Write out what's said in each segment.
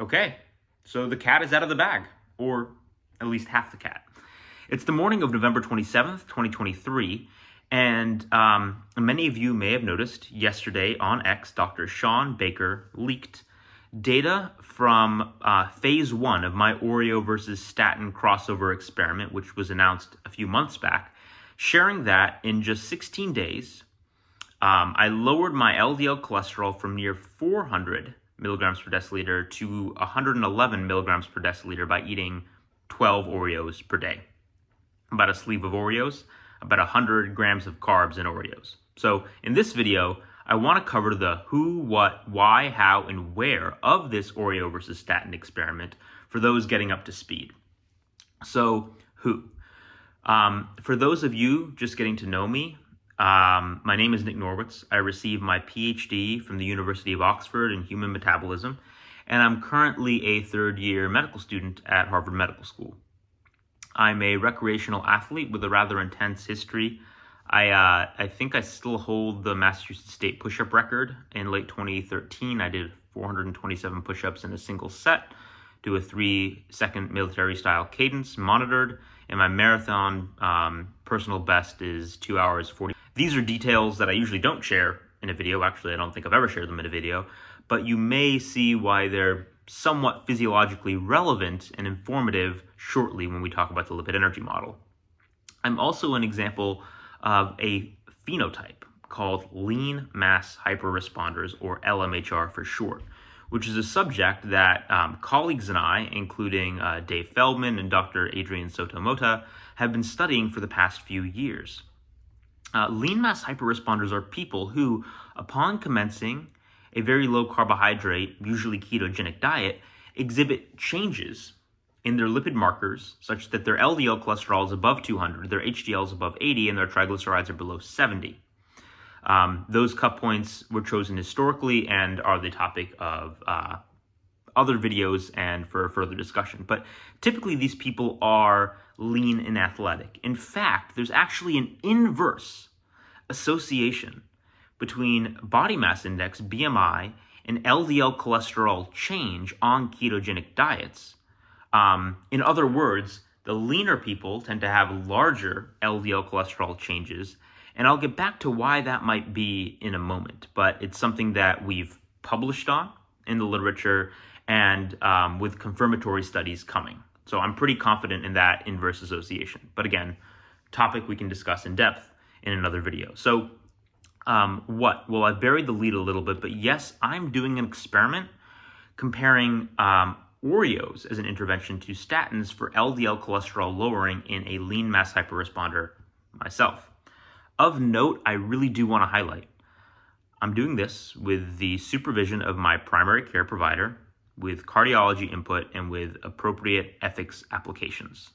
Okay, so the cat is out of the bag, or at least half the cat. It's the morning of November 27th, 2023, and um, many of you may have noticed yesterday on X, Dr. Shawn Baker leaked data from uh, phase one of my Oreo versus statin crossover experiment, which was announced a few months back, sharing that in just 16 days, um, I lowered my LDL cholesterol from near 400 milligrams per deciliter to 111 milligrams per deciliter by eating 12 Oreos per day. About a sleeve of Oreos, about 100 grams of carbs in Oreos. So in this video, I want to cover the who, what, why, how, and where of this Oreo versus statin experiment for those getting up to speed. So who? Um, for those of you just getting to know me, um, my name is Nick Norwitz. I received my PhD from the University of Oxford in human metabolism, and I'm currently a third year medical student at Harvard Medical School. I'm a recreational athlete with a rather intense history. I, uh, I think I still hold the Massachusetts State push up record. In late 2013, I did 427 push ups in a single set, do a three second military style cadence, monitored, and my marathon um, personal best is two hours 40. These are details that I usually don't share in a video. Actually, I don't think I've ever shared them in a video, but you may see why they're somewhat physiologically relevant and informative shortly when we talk about the lipid energy model. I'm also an example of a phenotype called lean mass hyperresponders, or LMHR for short, which is a subject that um, colleagues and I, including uh, Dave Feldman and Dr. Adrian Soto-Mota, have been studying for the past few years. Uh, lean mass hyperresponders are people who, upon commencing a very low carbohydrate, usually ketogenic diet, exhibit changes in their lipid markers such that their LDL cholesterol is above 200, their HDL is above 80, and their triglycerides are below 70. Um, those cut points were chosen historically and are the topic of uh, other videos and for further discussion. But typically, these people are lean and athletic. In fact, there's actually an inverse association between body mass index, BMI, and LDL cholesterol change on ketogenic diets. Um, in other words, the leaner people tend to have larger LDL cholesterol changes, and I'll get back to why that might be in a moment, but it's something that we've published on in the literature and um, with confirmatory studies coming. So I'm pretty confident in that inverse association. But again, topic we can discuss in depth in another video. So um, what? Well, I've buried the lead a little bit, but yes, I'm doing an experiment comparing um, Oreos as an intervention to statins for LDL cholesterol lowering in a lean mass hyperresponder myself. Of note, I really do want to highlight I'm doing this with the supervision of my primary care provider, with cardiology input and with appropriate ethics applications.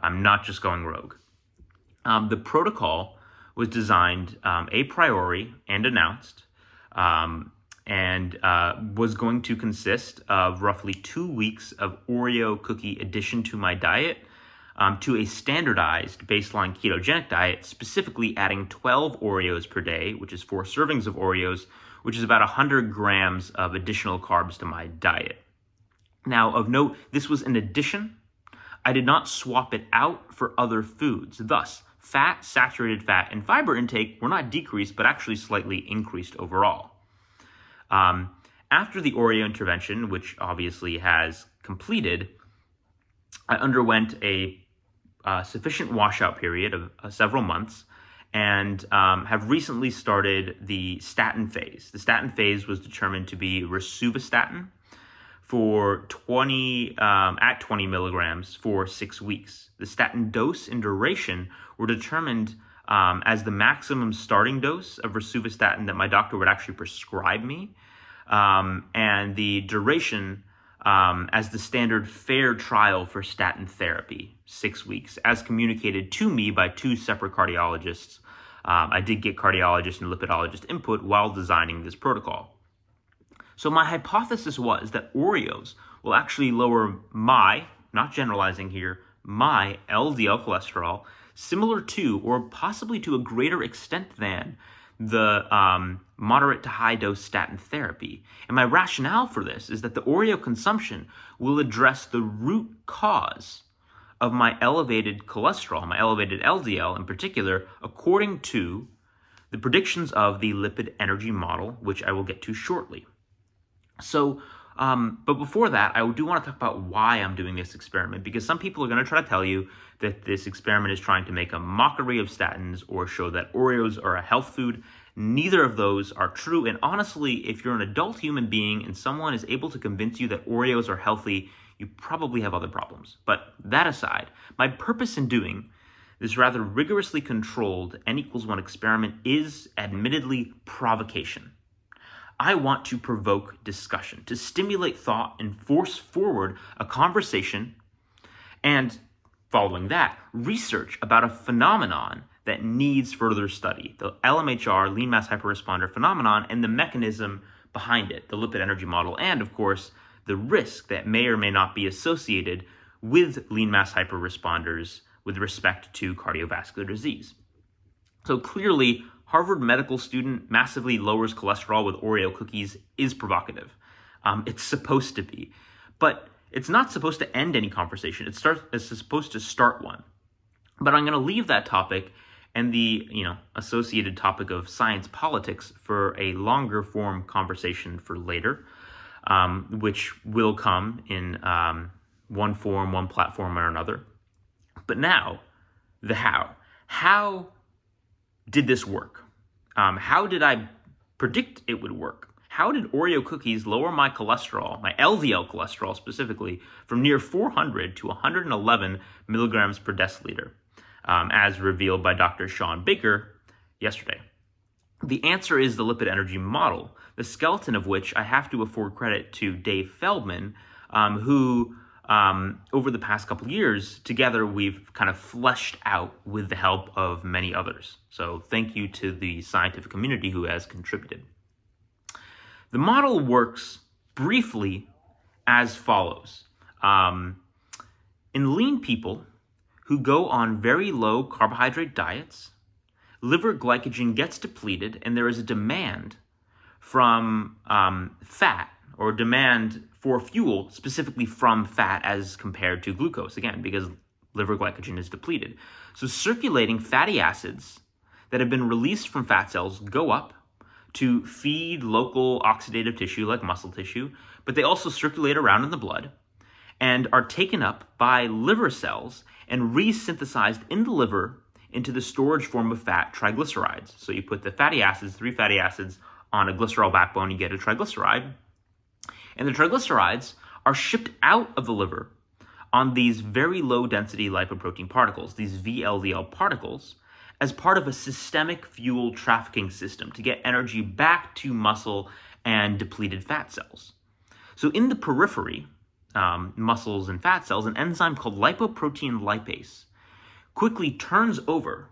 I'm not just going rogue. Um, the protocol was designed um, a priori and announced um, and uh, was going to consist of roughly two weeks of Oreo cookie addition to my diet um, to a standardized baseline ketogenic diet, specifically adding 12 Oreos per day, which is four servings of Oreos, which is about 100 grams of additional carbs to my diet. Now, of note, this was an addition. I did not swap it out for other foods. Thus, fat, saturated fat, and fiber intake were not decreased, but actually slightly increased overall. Um, after the Oreo intervention, which obviously has completed, I underwent a uh, sufficient washout period of uh, several months and um, have recently started the statin phase. The statin phase was determined to be rosuvastatin for 20 um, at 20 milligrams for six weeks. The statin dose and duration were determined um, as the maximum starting dose of rosuvastatin that my doctor would actually prescribe me, um, and the duration um, as the standard fair trial for statin therapy, six weeks, as communicated to me by two separate cardiologists um, I did get cardiologist and lipidologist input while designing this protocol. So my hypothesis was that Oreos will actually lower my, not generalizing here, my LDL cholesterol similar to or possibly to a greater extent than the um, moderate to high dose statin therapy. And my rationale for this is that the Oreo consumption will address the root cause of my elevated cholesterol, my elevated LDL in particular, according to the predictions of the lipid energy model, which I will get to shortly. So, um, but before that, I do want to talk about why I'm doing this experiment because some people are going to try to tell you that this experiment is trying to make a mockery of statins or show that Oreos are a health food. Neither of those are true. And honestly, if you're an adult human being and someone is able to convince you that Oreos are healthy, you probably have other problems. But that aside, my purpose in doing this rather rigorously controlled n equals 1 experiment is admittedly provocation. I want to provoke discussion, to stimulate thought and force forward a conversation, and following that, research about a phenomenon that needs further study the LMHR, lean mass hyperresponder phenomenon, and the mechanism behind it, the lipid energy model, and of course, the risk that may or may not be associated with lean mass hyperresponders with respect to cardiovascular disease. So clearly, Harvard medical student massively lowers cholesterol with Oreo cookies is provocative. Um, it's supposed to be. But it's not supposed to end any conversation. It starts, it's supposed to start one. But I'm going to leave that topic and the you know associated topic of science politics for a longer form conversation for later, um, which will come in um, one form, one platform, or another. But now, the how. How did this work? Um, how did I predict it would work? How did Oreo cookies lower my cholesterol, my LDL cholesterol specifically, from near 400 to 111 milligrams per deciliter, um, as revealed by Dr. Shawn Baker yesterday? The answer is the lipid energy model, the skeleton of which I have to afford credit to Dave Feldman, um, who um, over the past couple years, together we've kind of fleshed out with the help of many others. So thank you to the scientific community who has contributed. The model works briefly as follows. Um, in lean people who go on very low carbohydrate diets, liver glycogen gets depleted and there is a demand from um, fat or demand for fuel specifically from fat as compared to glucose, again, because liver glycogen is depleted. So circulating fatty acids that have been released from fat cells go up to feed local oxidative tissue like muscle tissue, but they also circulate around in the blood and are taken up by liver cells and resynthesized in the liver into the storage form of fat triglycerides. So you put the fatty acids, three fatty acids, on a glycerol backbone, you get a triglyceride. And the triglycerides are shipped out of the liver on these very low density lipoprotein particles, these VLDL particles, as part of a systemic fuel trafficking system to get energy back to muscle and depleted fat cells. So in the periphery, um, muscles and fat cells, an enzyme called lipoprotein lipase quickly turns over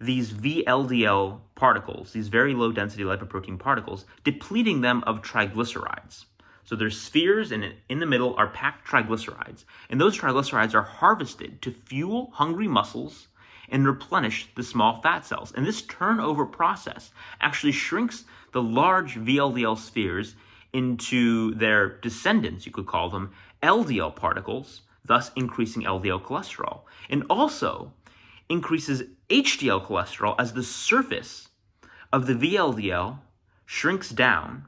these VLDL particles, these very low density lipoprotein particles, depleting them of triglycerides. So there's spheres, and in the middle are packed triglycerides. And those triglycerides are harvested to fuel hungry muscles and replenish the small fat cells. And this turnover process actually shrinks the large VLDL spheres into their descendants, you could call them, LDL particles, thus increasing LDL cholesterol. And also increases HDL cholesterol as the surface of the VLDL shrinks down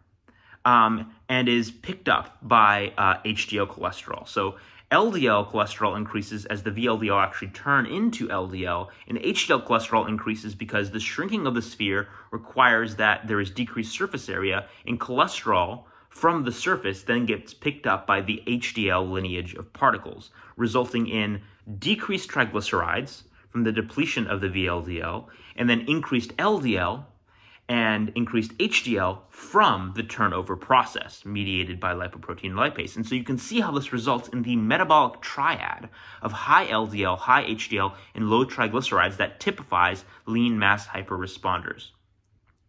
um, and is picked up by uh, HDL cholesterol. So LDL cholesterol increases as the VLDL actually turn into LDL, and HDL cholesterol increases because the shrinking of the sphere requires that there is decreased surface area, and cholesterol from the surface then gets picked up by the HDL lineage of particles, resulting in decreased triglycerides from the depletion of the VLDL, and then increased LDL and increased HDL from the turnover process mediated by lipoprotein lipase. And so you can see how this results in the metabolic triad of high LDL, high HDL, and low triglycerides that typifies lean mass hyperresponders.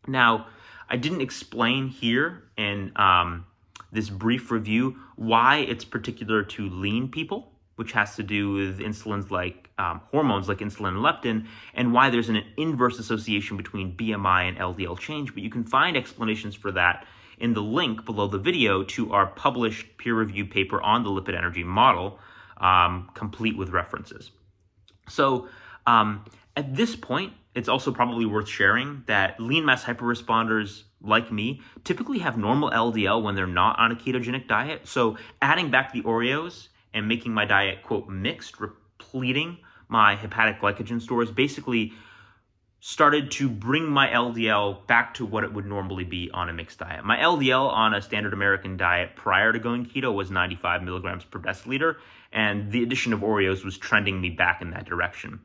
Now, I didn't explain here in um, this brief review why it's particular to lean people which has to do with insulins like um, hormones like insulin and leptin, and why there's an inverse association between BMI and LDL change. But you can find explanations for that in the link below the video to our published peer-reviewed paper on the lipid energy model, um, complete with references. So um, at this point, it's also probably worth sharing that lean mass hyperresponders like me typically have normal LDL when they're not on a ketogenic diet. So adding back the Oreos and making my diet, quote, mixed, repleting my hepatic glycogen stores, basically started to bring my LDL back to what it would normally be on a mixed diet. My LDL on a standard American diet prior to going keto was 95 milligrams per deciliter, and the addition of Oreos was trending me back in that direction.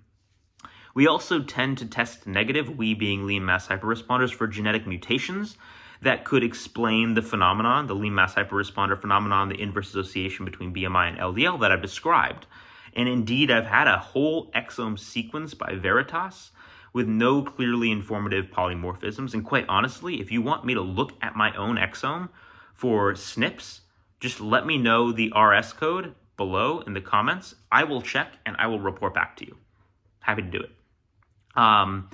We also tend to test negative, we being lean mass hyperresponders, for genetic mutations that could explain the phenomenon, the lean mass hyperresponder phenomenon, the inverse association between BMI and LDL that I've described. And indeed, I've had a whole exome sequence by Veritas with no clearly informative polymorphisms. And quite honestly, if you want me to look at my own exome for SNPs, just let me know the RS code below in the comments. I will check and I will report back to you. Happy to do it. Um,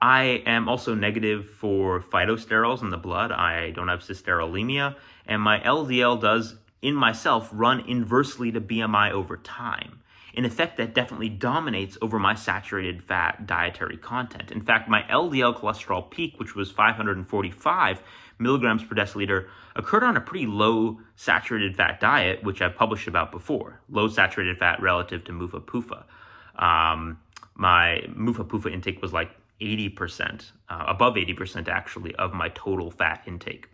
I am also negative for phytosterols in the blood. I don't have sitosterolemia, and my LDL does in myself run inversely to BMI over time. In effect, that definitely dominates over my saturated fat dietary content. In fact, my LDL cholesterol peak, which was 545 milligrams per deciliter, occurred on a pretty low saturated fat diet, which I've published about before. Low saturated fat relative to MUFA PUFA. Um, my MUFA PUFA intake was like 80%, uh, above 80% actually, of my total fat intake,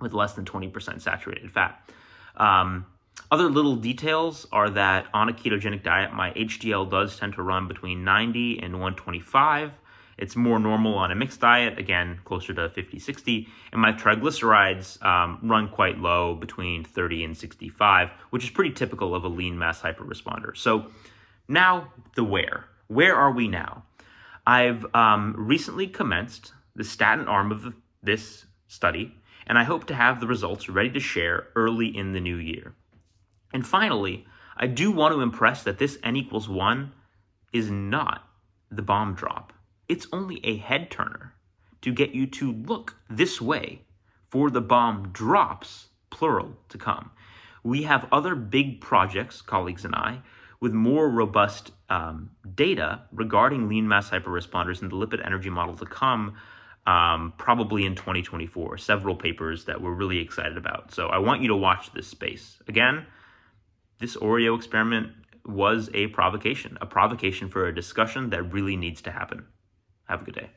with less than 20% saturated fat. Um, other little details are that on a ketogenic diet, my HDL does tend to run between 90 and 125. It's more normal on a mixed diet, again, closer to 50, 60. And my triglycerides um, run quite low, between 30 and 65, which is pretty typical of a lean mass hyperresponder. So now the where. Where are we now? I've um, recently commenced the statin arm of the, this study, and I hope to have the results ready to share early in the new year. And finally, I do want to impress that this n equals 1 is not the bomb drop. It's only a head turner to get you to look this way for the bomb drops, plural, to come. We have other big projects, colleagues and I, with more robust um, data regarding lean mass hyperresponders and the lipid energy model to come um, probably in 2024. Several papers that we're really excited about. So I want you to watch this space. Again, this Oreo experiment was a provocation, a provocation for a discussion that really needs to happen. Have a good day.